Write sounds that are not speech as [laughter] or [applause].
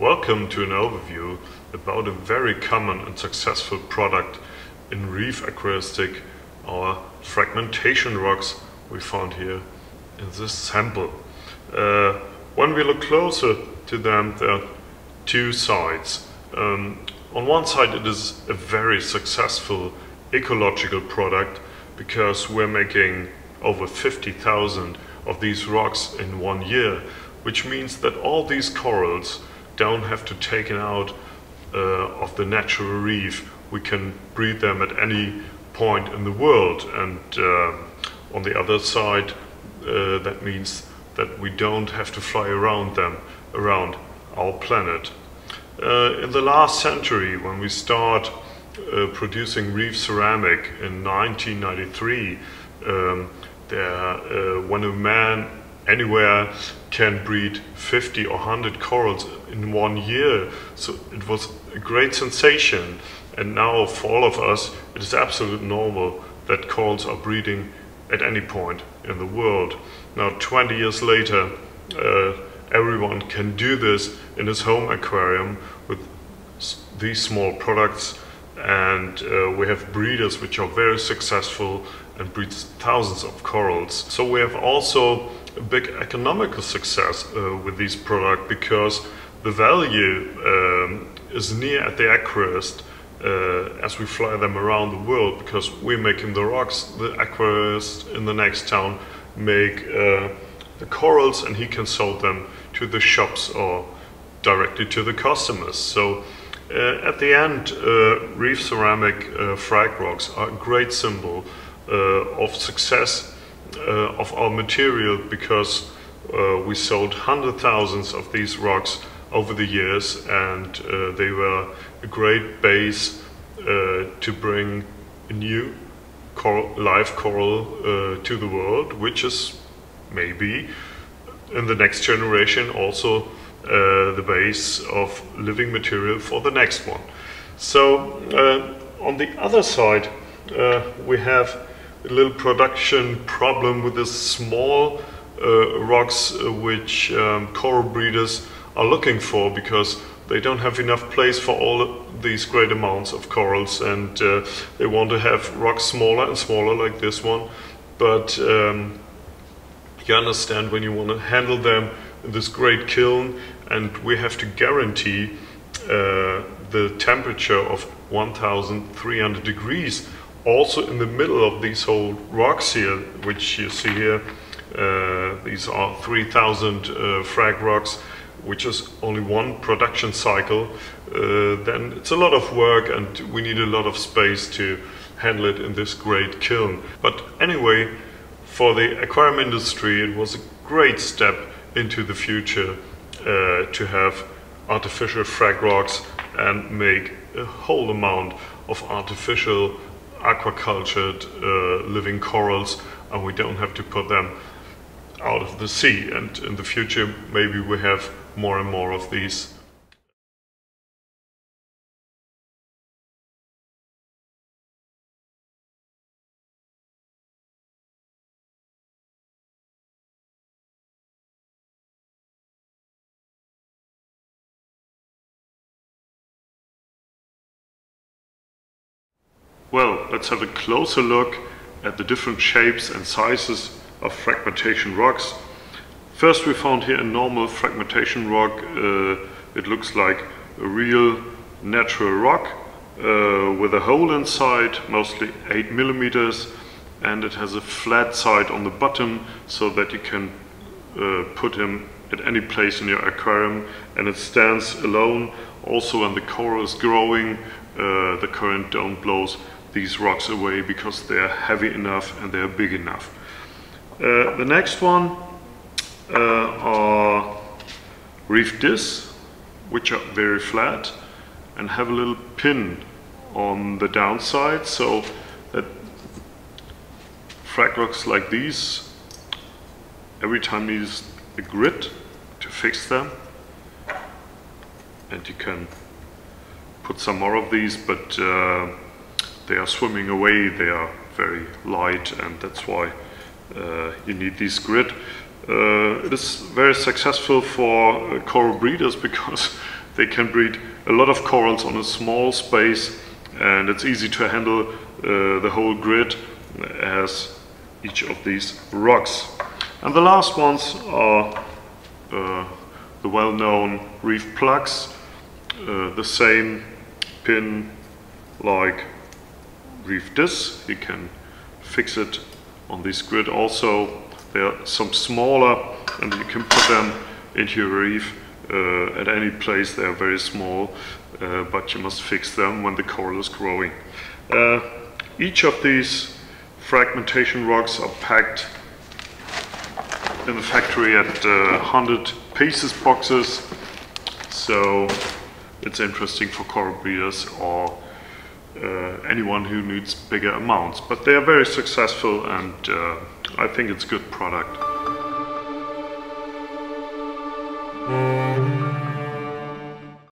Welcome to an overview about a very common and successful product in reef aquaristic, our fragmentation rocks we found here in this sample. Uh, when we look closer to them, there are two sides. Um, on one side, it is a very successful ecological product because we're making over 50,000 of these rocks in one year, which means that all these corals don't have to taken out uh, of the natural reef. We can breed them at any point in the world. And uh, on the other side, uh, that means that we don't have to fly around them, around our planet. Uh, in the last century, when we start uh, producing reef ceramic in 1993, um, there, uh, when a man anywhere can breed 50 or 100 corals in one year. So it was a great sensation. And now for all of us, it is absolutely normal that corals are breeding at any point in the world. Now 20 years later, uh, everyone can do this in his home aquarium with these small products and uh, we have breeders which are very successful and breeds thousands of corals. So we have also a big economical success uh, with this product because the value um, is near at the aquarist uh, as we fly them around the world because we're making the rocks, the aquarist in the next town make uh, the corals and he can sell them to the shops or directly to the customers. So at the end, uh, reef ceramic uh, frag rocks are a great symbol of success of our material because we sold hundred thousands of these rocks over the years and they were a great base to bring a new coral, live coral uh, to the world, which is maybe in the next generation also uh, the base of living material for the next one. So uh, on the other side, uh, we have a little production problem with the small uh, rocks uh, which um, coral breeders are looking for because they don't have enough place for all these great amounts of corals and they want to have rocks smaller and smaller like this one but um, you understand when you want to handle them this great kiln and we have to guarantee uh, the temperature of 1300 degrees. Also in the middle of these whole rocks here which you see here uh, these are 3000 uh, frag rocks which is only one production cycle uh, then it's a lot of work and we need a lot of space to handle it in this great kiln. But anyway for the aquarium industry it was a great step into the future uh, to have artificial frag rocks and make a whole amount of artificial aquacultured uh, living corals and we don't have to put them out of the sea. And in the future maybe we have more and more of these Well, let's have a closer look at the different shapes and sizes of fragmentation rocks. First we found here a normal fragmentation rock. Uh, it looks like a real natural rock uh, with a hole inside, mostly 8 millimeters, and it has a flat side on the bottom so that you can uh, put him at any place in your aquarium and it stands alone. Also when the coral is growing, uh, the current don't blows these rocks away because they're heavy enough and they're big enough. Uh, the next one uh, are reef discs, which are very flat and have a little pin on the downside so that frag rocks like these, every time you use a grid to fix them, and you can put some more of these, but uh, they are swimming away, they are very light and that's why uh, you need this grid. Uh, it is very successful for uh, coral breeders [laughs] because they can breed a lot of corals on a small space and it's easy to handle uh, the whole grid as each of these rocks. And the last ones are uh, the well-known reef plugs, uh, the same pin like reef discs. You can fix it on this grid also. There are some smaller and you can put them into your reef uh, at any place. They are very small, uh, but you must fix them when the coral is growing. Uh, each of these fragmentation rocks are packed in the factory at uh, 100 pieces boxes. So it's interesting for coral breeders or uh, anyone who needs bigger amounts. But they are very successful and uh, I think it's good product.